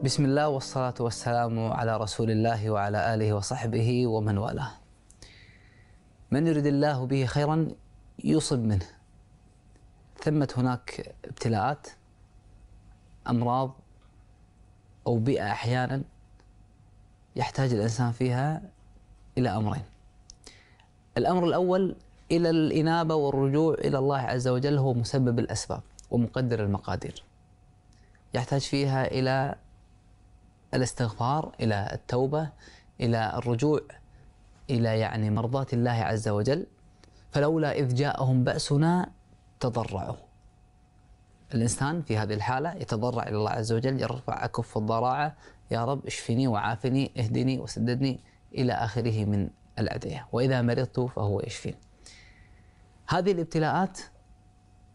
بسم الله والصلاة والسلام على رسول الله وعلى آله وصحبه ومن والاه. من يريد الله به خيرا يصب منه. ثمة هناك ابتلاءات أمراض أو بيئة أحيانا يحتاج الإنسان فيها إلى أمرين. الأمر الأول إلى الإنابة والرجوع إلى الله عز وجل هو مسبب الأسباب ومقدر المقادير. يحتاج فيها إلى الاستغفار إلى التوبة إلى الرجوع إلى يعني مرضاه الله عز وجل. فلولا إذ جاءهم بأسنا تضرعوا. الإنسان في هذه الحالة يتضرع إلى الله عز وجل يرفع أكف الضراعة. يا رب اشفني وعافني اهدني وسددني إلى آخره من الأدعية. وإذا مرضت فهو يشفين. هذه الابتلاءات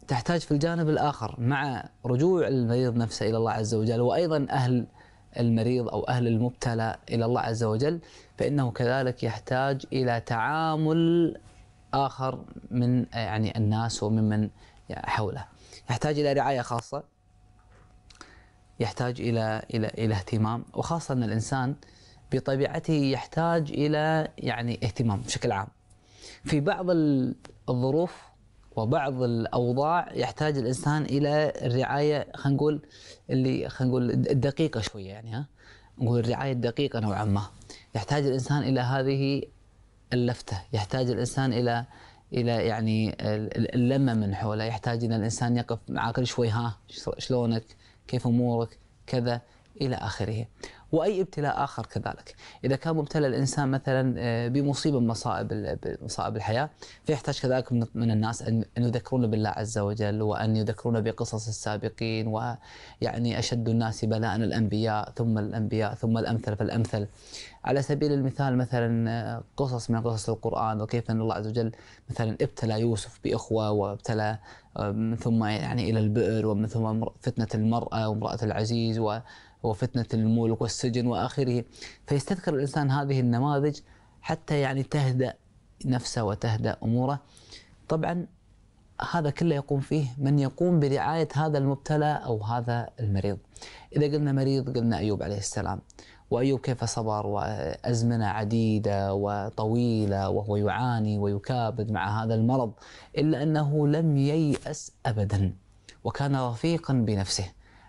تحتاج في الجانب الآخر مع رجوع المريض نفسه إلى الله عز وجل. وأيضا أهل المريض أو أهل المبتلى إلى الله عز وجل فإنه كذلك يحتاج إلى تعامل آخر من يعني الناس وممن حوله. يحتاج إلى رعاية خاصة يحتاج إلى إلى إلى اهتمام وخاصة إن الإنسان بطبيعته يحتاج إلى يعني اهتمام بشكل عام. في بعض الظروف وبعض الأوضاع يحتاج الإنسان إلى الرعاية خلينا نقول اللي خلينا نقول الدقيقة شوية يعني ها؟ نقول الرعاية الدقيقة نوعا ما. يحتاج الإنسان إلى هذه اللفتة يحتاج الإنسان إلى إلى يعني اللمة من حوله يحتاج ان الإنسان يقف معاه شوي ها؟ شلونك؟ كيف أمورك؟ كذا. إلى آخره وأي ابتلاء آخر كذلك، إذا كان مبتلى الإنسان مثلا آه، بمصيبة من مصائب مصائب الحياة فيحتاج كذلك من الناس ان يذكرون بالله عز وجل وأن يذكرون بقصص السابقين ويعني أشد الناس بلاء الأنبياء ثم الأنبياء ثم الأمثل فالأمثل. على سبيل المثال مثلا آه، قصص من قصص القرآن وكيف أن الله عز وجل مثلا ابتلى يوسف بإخوة وابتلى آه، من ثم يعني إلى البئر ومن ثم فتنة المرأة وامرأة العزيز و وفتنة الملك والسجن وآخره. فيستذكر الإنسان هذه النماذج حتى يعني تهدأ نفسه وتهدأ أموره. طبعا هذا كله يقوم فيه من يقوم برعاية هذا المبتلى أو هذا المريض. إذا قلنا مريض قلنا أيوب عليه السلام. وأيوب كيف صبر؟ وأزمنة عديدة وطويلة وهو يعاني ويكابد مع هذا المرض إلا أنه لم ييأس أبدا وكان رفيقا بنفسه.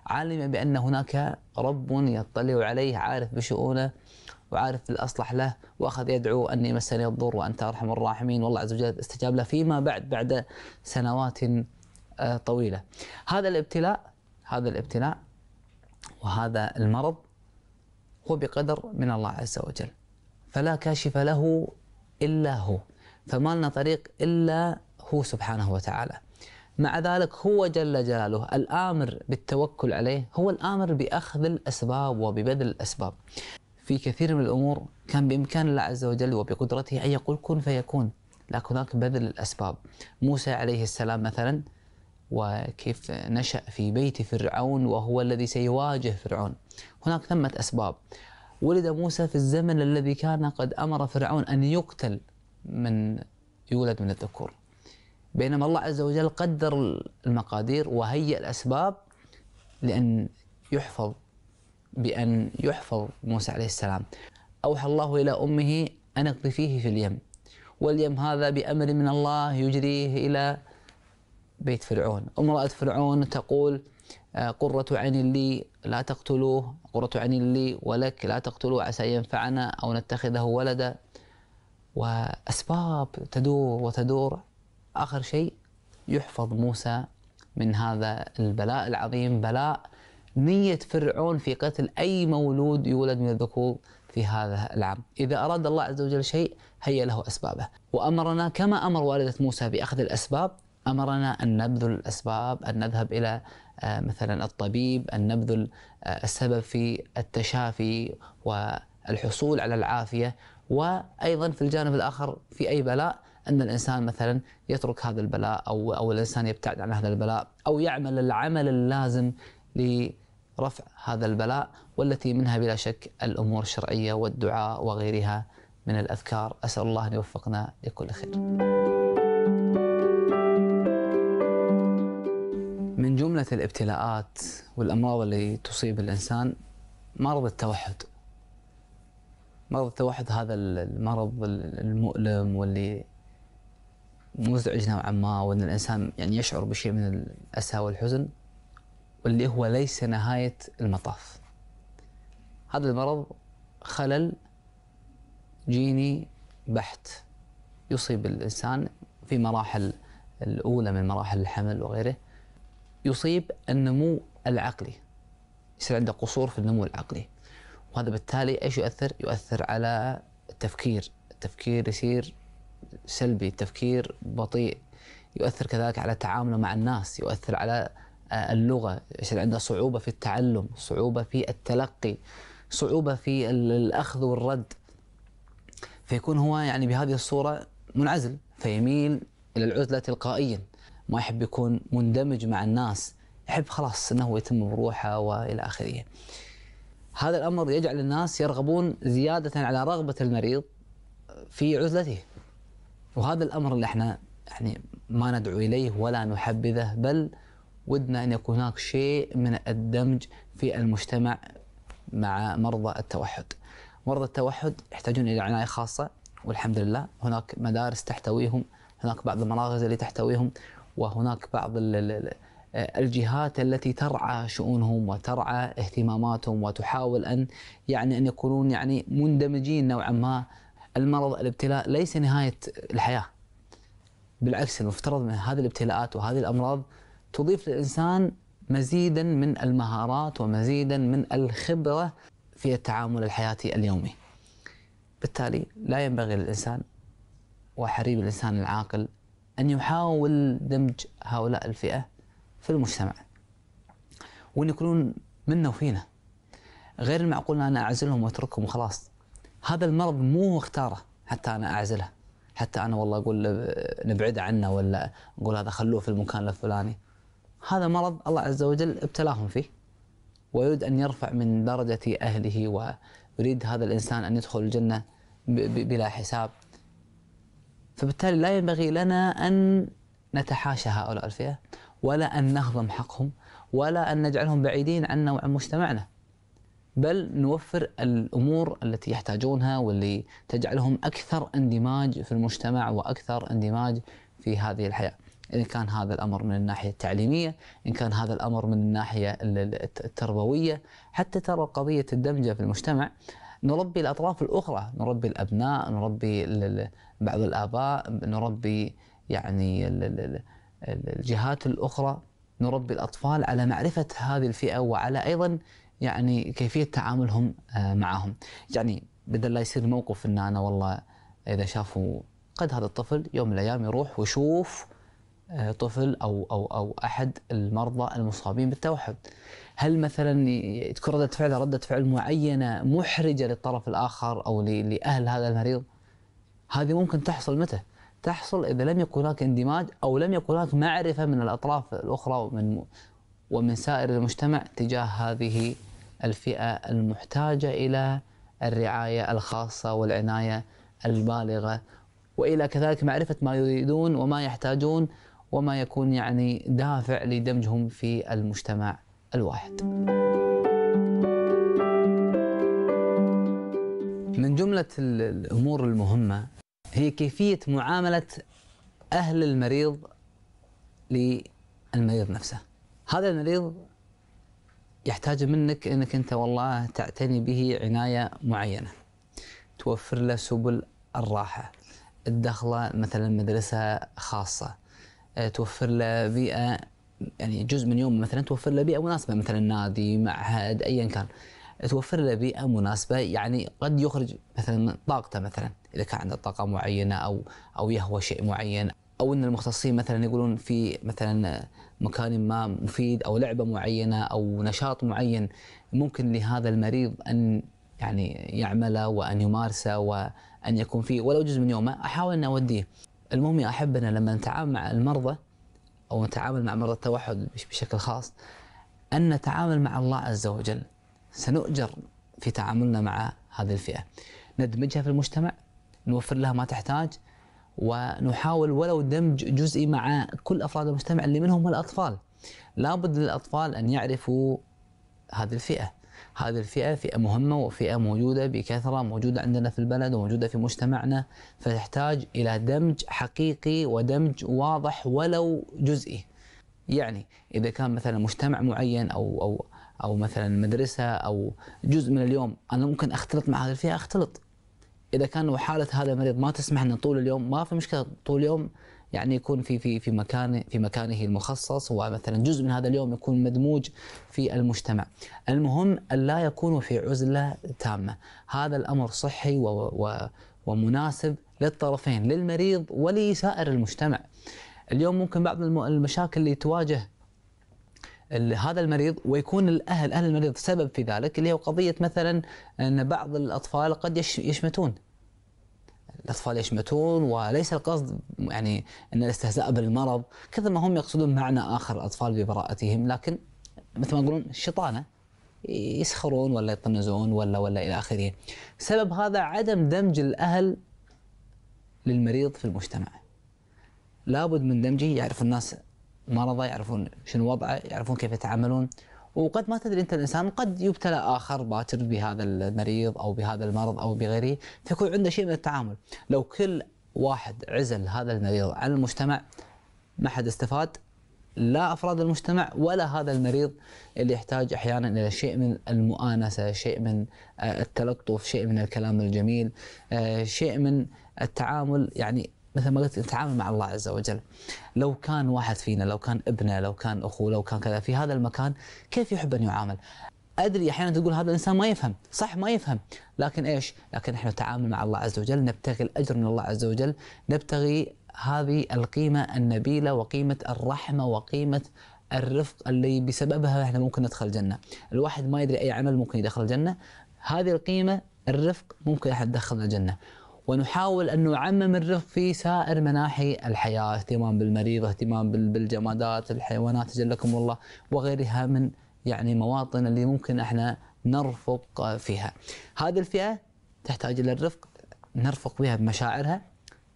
علم بأن هناك رب يطلع عليه عارف بشؤونه وعارف الأصلح له وأخذ يدعو أني مسني الضر وأنت أرحم الراحمين. والله عز وجل استجاب له فيما بعد بعد سنوات آه، طويلة. هذا الابتلاء هذا الابتلاء وهذا المرض هو بقدر من الله عز وجل. فلا كاشف له إلا هو. فما لنا طريق إلا هو سبحانه وتعالى. مع ذلك هو جل جلاله الآمر بالتوكل عليه هو الآمر بأخذ الأسباب وببذل الأسباب. في كثير من الأمور كان بإمكان الله عز وجل وبقدرته أن يقول كن فيكون لكن هناك بذل الأسباب. موسى عليه السلام مثلا وكيف نشأ في بيت فرعون وهو الذي سيواجه فرعون. هناك ثمة أسباب. ولد موسى في الزمن الذي كان قد أمر فرعون أن يقتل من يولد من الذكور. بينما الله عز وجل قدر المقادير وهيئ الأسباب لأن يحفظ بأن يحفظ موسى عليه السلام. أوحى الله إلى أمه أن اقذفيه في اليم. واليم هذا بأمر من الله يجريه إلى بيت فرعون. امرأة فرعون تقول آه، قرة عين لي لا تقتلوه. قرة عين لي ولك لا تقتلوه. عسى ينفعنا أو نتخذه ولدا. وأسباب تدور وتدور آخر شيء يحفظ موسى من هذا البلاء العظيم بلاء نية فرعون في قتل أي مولود يولد من الذكور في هذا العام. إذا أراد الله عز وجل شيء هيأ له أسبابه. وأمرنا كما أمر والدة موسى بأخذ الأسباب أمرنا أن نبذل الأسباب أن نذهب إلى آه، مثلا الطبيب أن نبذل آه، السبب في التشافي والحصول على العافية وأيضا في الجانب الآخر في أي بلاء أن الإنسان مثلا يترك هذا البلاء أو أو الإنسان يبتعد عن هذا البلاء أو يعمل العمل اللازم لرفع هذا البلاء والتي منها بلا شك الأمور الشرعية والدعاء وغيرها من الأذكار أسأل الله أن يوفقنا لكل خير. من جملة الابتلاءات والأمراض اللي تصيب الإنسان مرض التوحد مرض التوحد هذا المرض المؤلم واللي مزعج نوعا ما وإن الإنسان يعني يشعر بشيء من الأسى والحزن واللي هو ليس نهاية المطاف. هذا المرض خلل جيني بحت يصيب الإنسان في مراحل الأولى من مراحل الحمل وغيره يصيب النمو العقلي يصير عنده قصور في النمو العقلي وهذا بالتالي إيش يؤثر؟ يؤثر على التفكير، التفكير يصير سلبي، التفكير بطيء، يؤثر كذلك على تعامله مع الناس، يؤثر على آه، اللغة، يصير عنده صعوبة في التعلم، صعوبة في التلقي، صعوبة في الأخذ والرد. فيكون هو يعني بهذه الصورة منعزل، فيميل إلى العزلة تلقائيا، ما يحب يكون مندمج مع الناس، يحب خلاص إنه يتم بروحه وإلى آخره. هذا الأمر يجعل الناس يرغبون زيادة على رغبة المريض في عزلته. وهذا الأمر اللي إحنا يعني ما ندعو إليه ولا نحبذه بل ودنا أن يكون هناك شيء من الدمج في المجتمع مع مرضى التوحد. مرضى التوحد يحتاجون إلى عناية خاصة والحمد لله هناك مدارس تحتويهم، هناك بعض المراكز اللي تحتويهم وهناك بعض الجهات التي ترعى شؤونهم وترعى اهتماماتهم وتحاول أن يعني أن يكونون يعني مندمجين نوعا ما المرض الابتلاء ليس نهاية الحياة. بالعكس المفترض من هذه الابتلاءات وهذه الأمراض تضيف للإنسان مزيدا من المهارات ومزيدا من الخبرة في التعامل الحياتي اليومي. بالتالي لا ينبغي للإنسان وحريم الإنسان العاقل أن يحاول دمج هؤلاء الفئة في المجتمع. وان يكونون منا وفينا غير المعقول أن أنا أعزلهم وأتركهم وخلاص هذا المرض مو اختاره حتى أنا أعزله حتى أنا والله أقول نبعد عنه ولا أقول هذا خلوه في المكان الفلاني. هذا مرض الله عز وجل ابتلاهم فيه ويريد أن يرفع من درجة أهله ويريد هذا الإنسان أن يدخل الجنة بلا حساب. فبالتالي لا ينبغي لنا أن نتحاشى هؤلاء الفئة ولا أن نهضم حقهم ولا أن نجعلهم بعيدين عنا وعن مجتمعنا. بل نوفر الأمور التي يحتاجونها واللي تجعلهم أكثر اندماج في المجتمع وأكثر اندماج في هذه الحياة. إن كان هذا الأمر من الناحية التعليمية إن كان هذا الأمر من الناحية التربوية حتى ترى قضية الدمجة في المجتمع نربي الأطراف الأخرى نربي الأبناء نربي بعض الآباء نربي يعني الجهات الأخرى نربي الأطفال على معرفة هذه الفئة وعلى أيضا يعني كيفية تعاملهم آه، معهم. يعني بدل لا يصير موقف أن أنا والله إذا شافوا قد هذا الطفل يوم من الأيام يروح ويشوف آه، طفل أو أو أو أحد المرضى المصابين بالتوحد. هل مثلا تكون ردة فعل ردة فعل معينة محرجة للطرف الآخر أو لأهل هذا المريض؟ هذه ممكن تحصل متى؟ تحصل إذا لم يكن هناك اندماج أو لم يكن هناك معرفة من الأطراف الأخرى ومن ومن سائر المجتمع تجاه هذه الفئة المحتاجة إلى الرعاية الخاصة والعناية البالغة وإلى كذلك معرفة ما يريدون وما يحتاجون وما يكون يعني دافع لدمجهم في المجتمع الواحد. من جملة الأمور المهمة هي كيفية معاملة أهل المريض للمريض نفسه هذا المريض يحتاج منك أنك أنت والله تعتني به عناية معينة. توفر له سبل الراحة الدخلة مثلا مدرسة خاصة آه، توفر له بيئة يعني جزء من يوم مثلا توفر له بيئة مناسبة مثلا نادي معهد أيا كان. توفر له بيئة مناسبة يعني قد يخرج مثلا طاقته مثلا إذا كان عنده طاقة معينة أو أو يهوى شيء معين. أو إن المختصين مثلا يقولون في مثلا مكان ما مفيد أو لعبة معينة أو نشاط معين ممكن لهذا المريض أن يعني يعمله وأن يمارسه وأن يكون فيه ولو جزء من يومه أحاول أن أوديه. المهم يا أحبنا لما نتعامل مع المرضى أو نتعامل مع مرضى التوحد بشكل خاص أن نتعامل مع الله عز وجل. سنؤجر في تعاملنا مع هذه الفئة. ندمجها في المجتمع نوفر لها ما تحتاج ونحاول ولو دمج جزئي مع كل أفراد المجتمع اللي منهم الأطفال. لابد للأطفال أن يعرفوا هذه الفئة. هذه الفئة فئة مهمة وفئة موجودة بكثرة موجودة عندنا في البلد وموجودة في مجتمعنا فتحتاج إلى دمج حقيقي ودمج واضح ولو جزئي يعني إذا كان مثلا مجتمع معين أو أو أو مثلا مدرسة أو جزء من اليوم أنا ممكن أختلط مع هذه الفئة أختلط إذا كان حالة هذا المريض ما تسمح أن طول اليوم ما في مشكلة طول اليوم يعني يكون في في في مكان في مكانه المخصص ومثلا جزء من هذا اليوم يكون مدموج في المجتمع. المهم أن لا يكونوا في عزلة تامة، هذا الأمر صحي و و ومناسب للطرفين للمريض ولسائر المجتمع. اليوم ممكن بعض المشاكل اللي تواجه هذا المريض ويكون الأهل أهل المريض سبب في ذلك اللي هو قضية مثلا إن بعض الأطفال قد يشمتون الأطفال يشمتون وليس القصد يعني إن الاستهزاء بالمرض كثر ما هم يقصدون معنى آخر الأطفال ببراءتهم لكن مثل ما يقولون شيطانة يسخرون ولا يطنزون ولا ولا إلى آخره. سبب هذا عدم دمج الأهل للمريض في المجتمع. لابد من دمجه يعرف الناس مرضه يعرفون شنو وضعه يعرفون كيف يتعاملون. وقد ما تدري أنت الإنسان قد يبتلى آخر باكر بهذا المريض أو بهذا المرض أو بغيره فيكون عنده شيء من التعامل. لو كل واحد عزل هذا المريض عن المجتمع ما حد استفاد. لا أفراد المجتمع ولا هذا المريض اللي يحتاج أحيانا إلى شيء من المؤانسة، شيء من آه، التلطف، شيء من الكلام الجميل، آه، شيء من التعامل. يعني مثل ما قلت نتعامل مع الله عز وجل. لو كان واحد فينا لو كان ابنه لو كان أخوه لو كان كذا في هذا المكان كيف يحب أن يعامل؟ أدري أحيانا تقول هذا الإنسان ما يفهم. صح ما يفهم. لكن إيش؟ لكن إحنا نتعامل مع الله عز وجل نبتغي الأجر من الله عز وجل نبتغي هذه القيمة النبيلة وقيمة الرحمة وقيمة الرفق اللي بسببها إحنا ممكن ندخل الجنه الواحد ما يدري أي عمل ممكن يدخل الجنه هذه القيمة الرفق ممكن أحد يدخلنا الجنه ونحاول أن نعمم الرفق في سائر مناحي الحياة اهتمام بالمريض اهتمام بالجمادات الحيوانات جلكم الله وغيرها من يعني مواطن اللي ممكن إحنا نرفق فيها. هذه الفئة تحتاج إلى الرفق نرفق بها بمشاعرها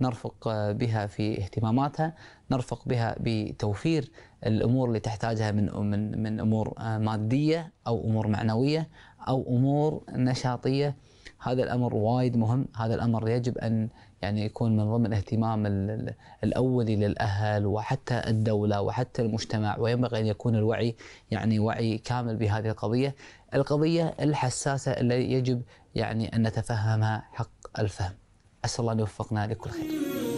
نرفق بها في اهتماماتها نرفق بها بتوفير الأمور اللي تحتاجها من من من أمور مادية أو أمور معنوية أو أمور نشاطية. هذا الأمر وايد مهم. هذا الأمر يجب أن يعني يكون من ضمن اهتمام الاولي للأهل وحتى الدولة وحتى المجتمع وينبغي أن يكون الوعي يعني وعي كامل بهذه القضية. القضية الحساسة التي يجب يعني أن نتفهمها حق الفهم. أسأل الله أن يوفقنا لكل خير.